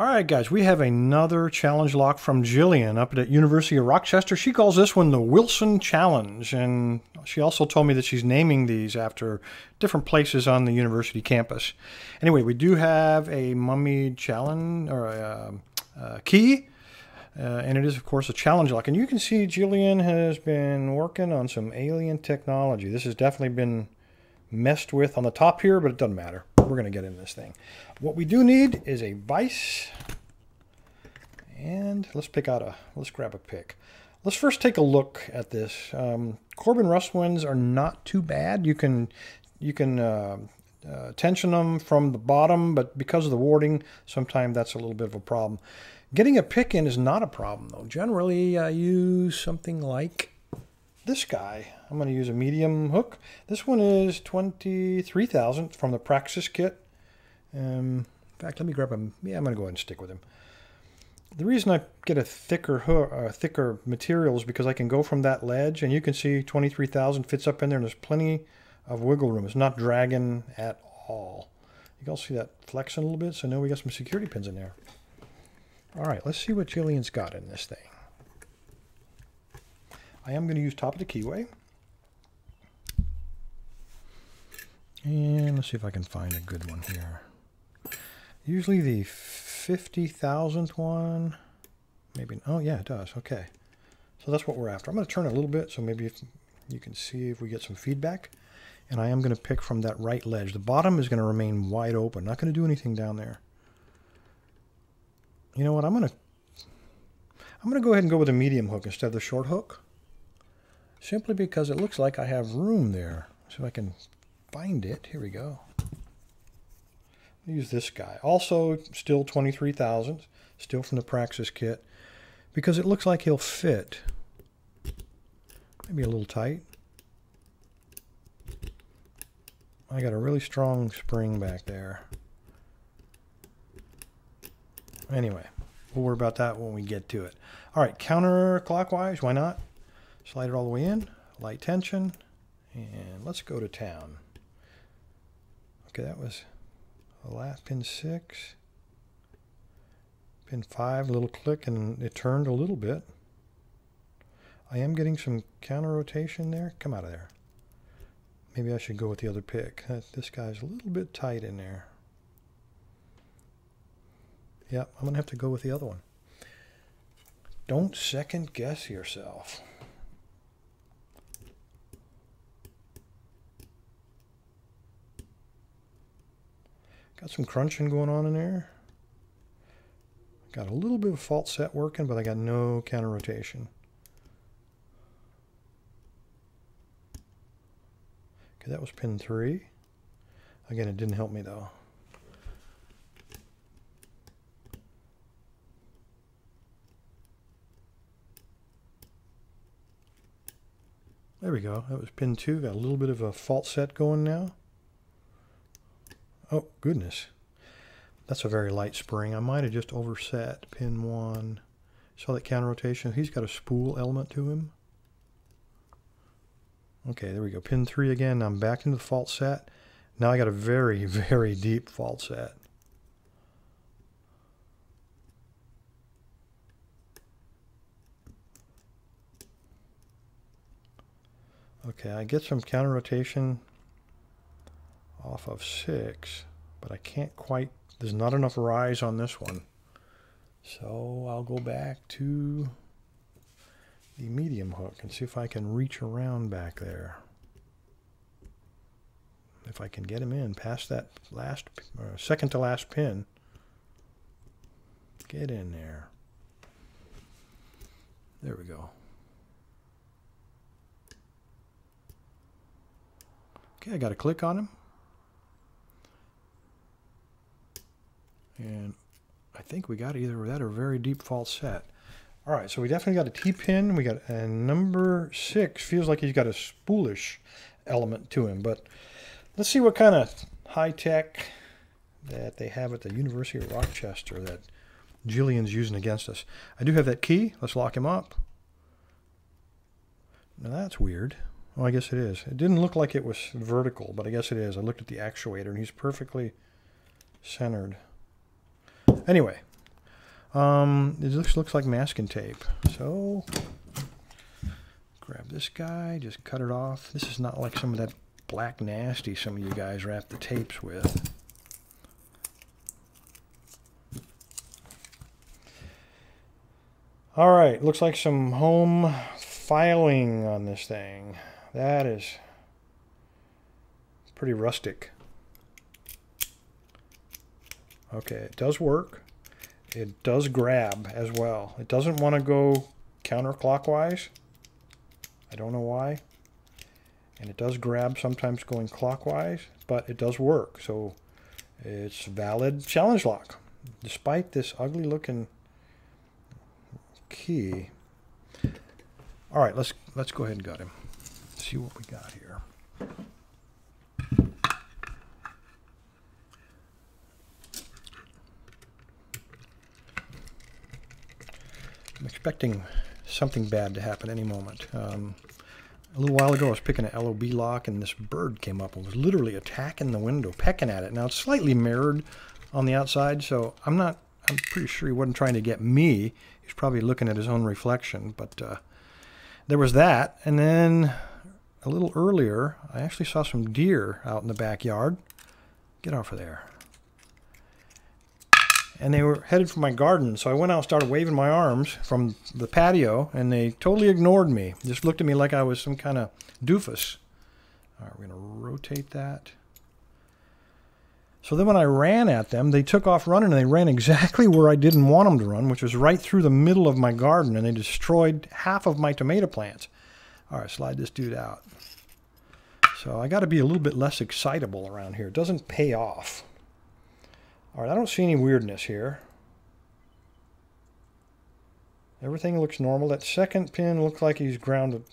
All right, guys, we have another challenge lock from Jillian up at University of Rochester. She calls this one the Wilson Challenge, and she also told me that she's naming these after different places on the university campus. Anyway, we do have a mummy challenge or a, a key, uh, and it is, of course, a challenge lock. And you can see Jillian has been working on some alien technology. This has definitely been messed with on the top here, but it doesn't matter. We're going to get in this thing. What we do need is a vise. And let's pick out a, let's grab a pick. Let's first take a look at this. Um, Corbin Russwins are not too bad. You can, you can uh, uh, tension them from the bottom, but because of the warding, sometimes that's a little bit of a problem. Getting a pick in is not a problem though. Generally, I use something like this guy. I'm going to use a medium hook. This one is 23,000 from the Praxis kit. Um, in fact, let me grab him. Yeah, I'm going to go ahead and stick with him. The reason I get a thicker hook, uh, thicker material is because I can go from that ledge, and you can see 23,000 fits up in there, and there's plenty of wiggle room. It's not dragging at all. You can see that flexing a little bit, so now we got some security pins in there. All right, let's see what Jillian's got in this thing. I am going to use top of the keyway. And let's see if I can find a good one here. Usually the 50,000th one, maybe, oh yeah, it does, okay. So that's what we're after. I'm going to turn a little bit so maybe if you can see if we get some feedback. And I am going to pick from that right ledge. The bottom is going to remain wide open. Not going to do anything down there. You know what, I'm going to, I'm going to go ahead and go with a medium hook instead of the short hook. Simply because it looks like I have room there. So I can find it. Here we go. Use this guy. Also, still 23,000. Still from the Praxis kit. Because it looks like he'll fit. Maybe a little tight. I got a really strong spring back there. Anyway, we'll worry about that when we get to it. All right, counterclockwise, why not? Slide it all the way in, light tension, and let's go to town. Okay, that was the last pin six. Pin five, a little click, and it turned a little bit. I am getting some counter rotation there. Come out of there. Maybe I should go with the other pick. Uh, this guy's a little bit tight in there. Yep, I'm going to have to go with the other one. Don't second guess yourself. Got some crunching going on in there. Got a little bit of false set working, but I got no counter rotation. Okay, that was pin three. Again, it didn't help me though. There we go. That was pin two. Got a little bit of a false set going now. Oh, goodness. That's a very light spring. I might have just overset pin one. Saw that counter rotation. He's got a spool element to him. Okay, there we go. Pin three again. I'm back into the false set. Now I got a very, very deep false set. Okay, I get some counter rotation off of six, but I can't quite, there's not enough rise on this one. So I'll go back to the medium hook and see if I can reach around back there. If I can get him in past that last, uh, second to last pin. Get in there. There we go. Okay, I got to click on him. And I think we got either that or very deep false set. All right, so we definitely got a T-pin. We got a number six. Feels like he's got a spoolish element to him. But let's see what kind of high-tech that they have at the University of Rochester that Jillian's using against us. I do have that key. Let's lock him up. Now that's weird. Well, I guess it is. It didn't look like it was vertical, but I guess it is. I looked at the actuator, and he's perfectly centered. Anyway, Um, it looks looks like masking tape. So grab this guy, just cut it off. This is not like some of that black nasty some of you guys wrap the tapes with. All right, looks like some home filing on this thing. That is pretty rustic. Okay, it does work. It does grab as well. It doesn't want to go counterclockwise. I don't know why. And it does grab sometimes going clockwise, but it does work. So it's valid challenge lock. Despite this ugly looking key. All right, let's let's go ahead and gut him. See what we got here. I'm expecting something bad to happen any moment. Um, a little while ago, I was picking an LOB lock, and this bird came up and was literally attacking the window, pecking at it. Now, it's slightly mirrored on the outside, so I'm not, I'm pretty sure he wasn't trying to get me. He's probably looking at his own reflection, but uh, there was that. And then a little earlier, I actually saw some deer out in the backyard. Get off of there and they were headed for my garden. So I went out and started waving my arms from the patio, and they totally ignored me. Just looked at me like I was some kind of doofus. All right, we're going to rotate that. So then when I ran at them, they took off running, and they ran exactly where I didn't want them to run, which was right through the middle of my garden, and they destroyed half of my tomato plants. All right, slide this dude out. So I got to be a little bit less excitable around here. It doesn't pay off. All right, I don't see any weirdness here. Everything looks normal. That second pin looks like he's grounded,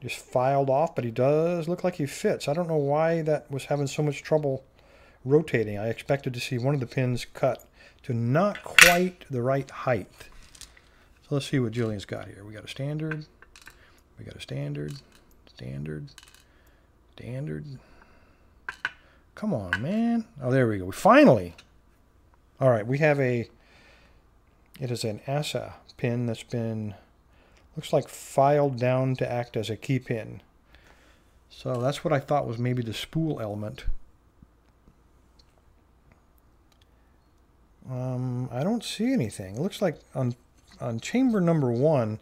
just filed off, but he does look like he fits. I don't know why that was having so much trouble rotating. I expected to see one of the pins cut to not quite the right height. So let's see what Jillian's got here. We got a standard, we got a standard, standard, standard, Come on, man. Oh, there we go. We finally. All right, we have a, it is an ASSA pin that's been, looks like filed down to act as a key pin. So that's what I thought was maybe the spool element. Um, I don't see anything. It looks like on on chamber number one,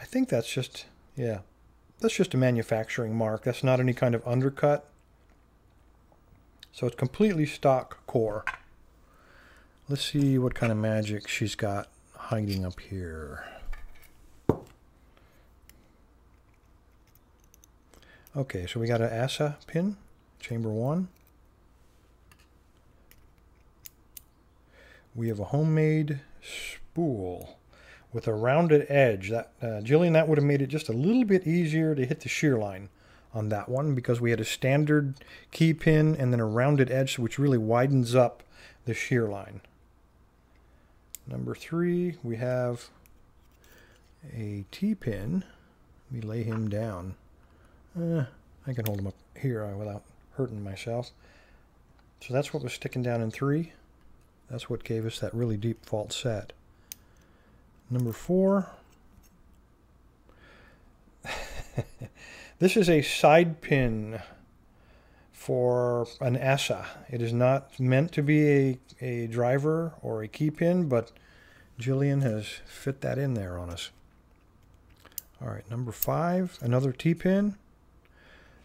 I think that's just, yeah, that's just a manufacturing mark. That's not any kind of undercut. So it's completely stock core. Let's see what kind of magic she's got hiding up here. Okay, so we got an ASSA pin, chamber one. We have a homemade spool with a rounded edge. That uh, Jillian, that would have made it just a little bit easier to hit the shear line on that one because we had a standard key pin and then a rounded edge which really widens up the shear line. Number three, we have a T-pin. Let me lay him down. Uh, I can hold him up here uh, without hurting myself. So that's what was sticking down in three. That's what gave us that really deep false set. Number four, This is a side pin for an ASSA. It is not meant to be a, a driver or a key pin, but Jillian has fit that in there on us. All right, number five, another T-pin.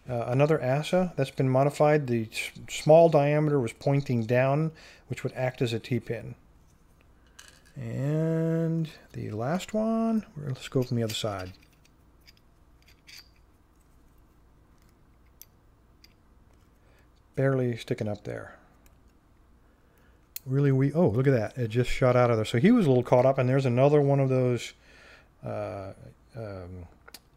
Uh, another ASSA that's been modified. The small diameter was pointing down, which would act as a T-pin. And the last one, let's go from the other side. Barely sticking up there. Really we oh look at that it just shot out of there. So he was a little caught up, and there's another one of those uh, um,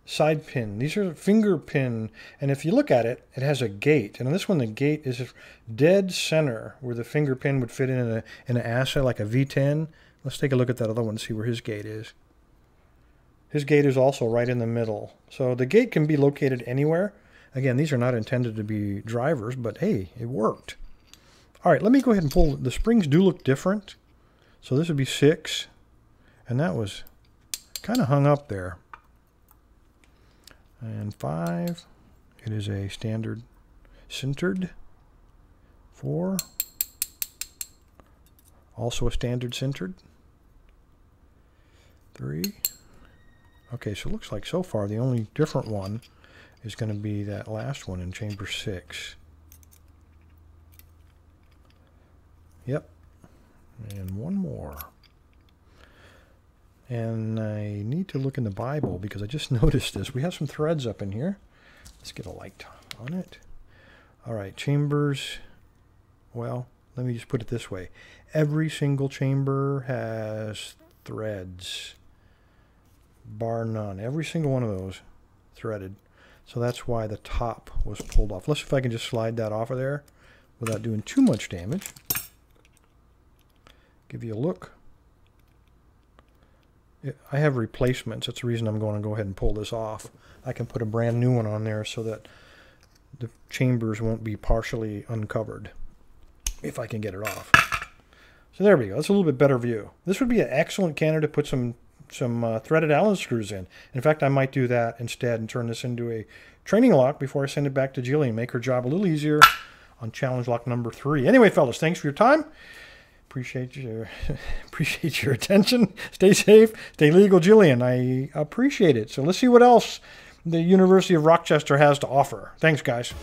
side pin. These are finger pin, and if you look at it, it has a gate, and on this one the gate is dead center where the finger pin would fit in a in an ASSA like a V10. Let's take a look at that other one and see where his gate is. His gate is also right in the middle. So the gate can be located anywhere. Again, these are not intended to be drivers, but hey, it worked. All right, let me go ahead and pull. The springs do look different. So this would be six, and that was kind of hung up there. And five, it is a standard sintered. Four, also a standard sintered. Three. Okay, so it looks like so far the only different one is going to be that last one in chamber six. Yep. And one more. And I need to look in the Bible because I just noticed this. We have some threads up in here. Let's get a light on it. All right, chambers. Well, let me just put it this way. Every single chamber has threads, bar none. Every single one of those threaded. So that's why the top was pulled off. Let's see if I can just slide that off of there without doing too much damage. Give you a look. I have replacements. That's the reason I'm going to go ahead and pull this off. I can put a brand new one on there so that the chambers won't be partially uncovered if I can get it off. So there we go. That's a little bit better view. This would be an excellent candidate to put some some uh, threaded Allen screws in. In fact, I might do that instead and turn this into a training lock before I send it back to Jillian. Make her job a little easier on challenge lock number three. Anyway, fellas, thanks for your time. Appreciate your appreciate your attention. Stay safe. Stay legal, Jillian. I appreciate it. So let's see what else the University of Rochester has to offer. Thanks, guys.